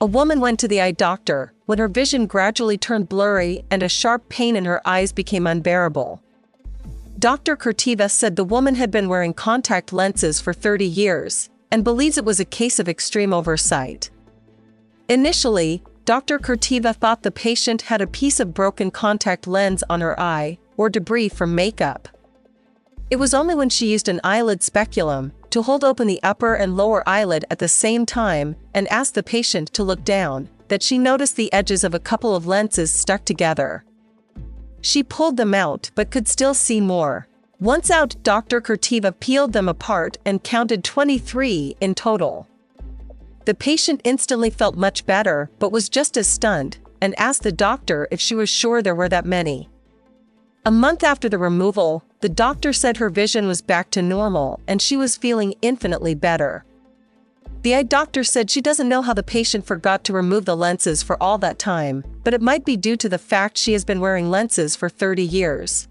A woman went to the eye doctor when her vision gradually turned blurry and a sharp pain in her eyes became unbearable. Dr. Kurteeva said the woman had been wearing contact lenses for 30 years and believes it was a case of extreme oversight. Initially, Dr. Kurteeva thought the patient had a piece of broken contact lens on her eye or debris from makeup. It was only when she used an eyelid speculum to hold open the upper and lower eyelid at the same time and asked the patient to look down that she noticed the edges of a couple of lenses stuck together. She pulled them out but could still see more. Once out, Dr. Kurteeva peeled them apart and counted 23 in total. The patient instantly felt much better but was just as stunned and asked the doctor if she was sure there were that many. A month after the removal, the doctor said her vision was back to normal and she was feeling infinitely better. The eye doctor said she doesn't know how the patient forgot to remove the lenses for all that time, but it might be due to the fact she has been wearing lenses for 30 years.